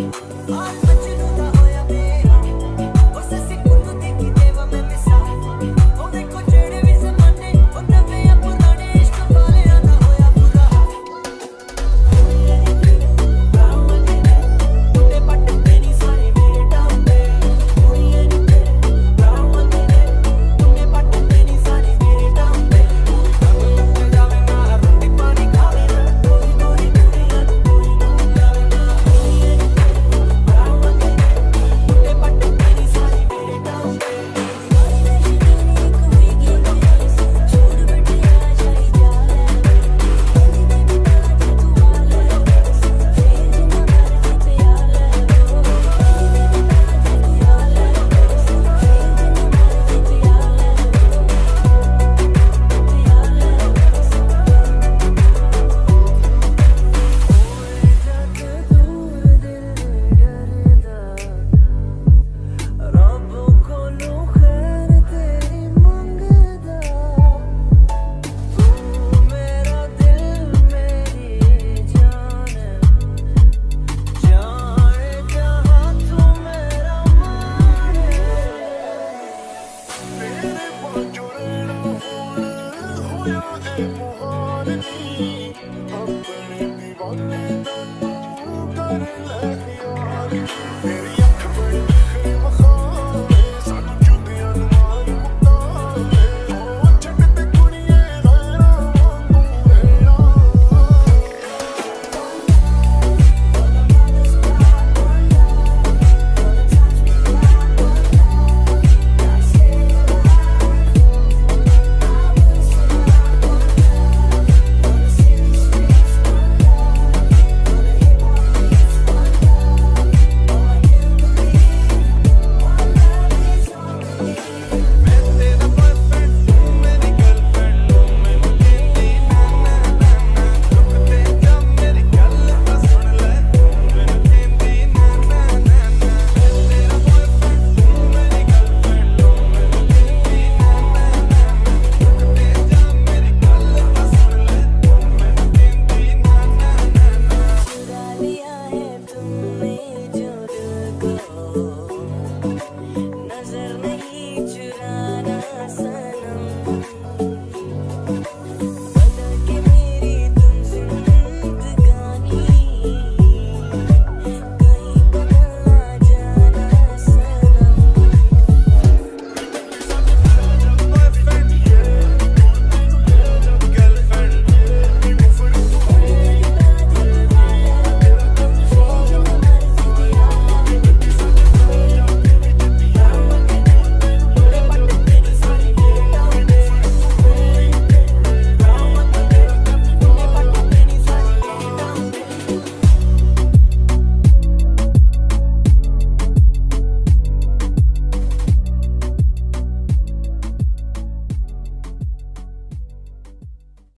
Oh. More than me, I'm